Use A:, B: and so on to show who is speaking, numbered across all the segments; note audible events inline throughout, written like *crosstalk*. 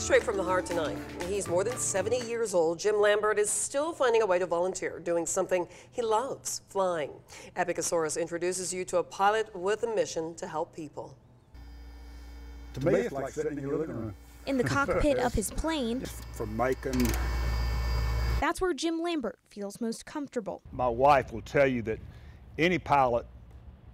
A: Straight from the heart tonight. He's more than 70 years old. Jim Lambert is still finding a way to volunteer, doing something he loves, flying. Epicosaurus introduces you to a pilot with a mission to help people.
B: To me, it's like sitting in your living room.
C: In the cockpit of his plane, *laughs*
B: From Macon,
C: that's where Jim Lambert feels most comfortable.
D: My wife will tell you that any pilot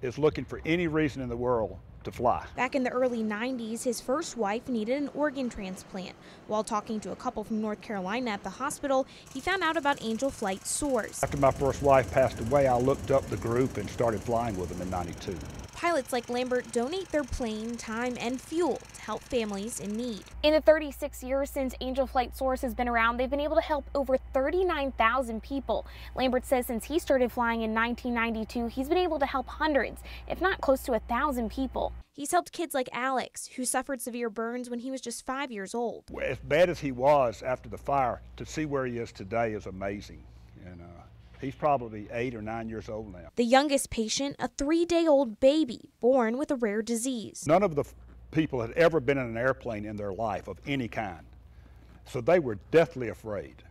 D: is looking for any reason in the world to fly.
C: Back in the early 90s, his first wife needed an organ transplant. While talking to a couple from North Carolina at the hospital, he found out about Angel Flight Soars.
D: After my first wife passed away, I looked up the group and started flying with them in 92.
C: Pilots like Lambert donate their plane, time, and fuel to help families in need.
E: In the 36 years since Angel Flight Soars has been around, they've been able to help over 39,000 people. Lambert says since he started flying in 1992, he's been able to help hundreds, if not close to a thousand people.
C: He's helped kids like Alex, who suffered severe burns when he was just five years old.
D: As bad as he was after the fire, to see where he is today is amazing. And uh, he's probably eight or nine years old now.
C: The youngest patient, a three day old baby born with a rare disease.
D: None of the people had ever been in an airplane in their life of any kind. So they were deathly afraid.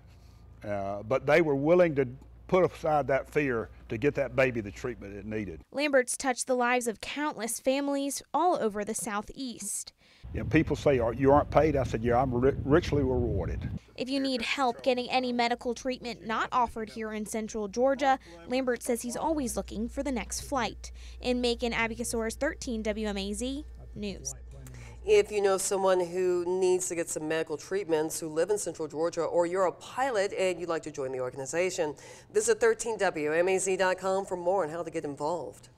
D: Uh, but they were willing to put aside that fear to get that baby the treatment it needed.
C: Lambert's touched the lives of countless families all over the Southeast.
D: You know, people say, You aren't paid? I said, Yeah, I'm ri- richly rewarded.
C: If you need help getting any medical treatment not offered here in central Georgia, Lambert says he's always looking for the next flight. In Macon, Abicasaurus 13 WMAZ News.
A: If you know someone who needs to get some medical treatments who live in Central Georgia, or you're a pilot and you'd like to join the organization, visit 13WMAZ.com for more on how to get involved.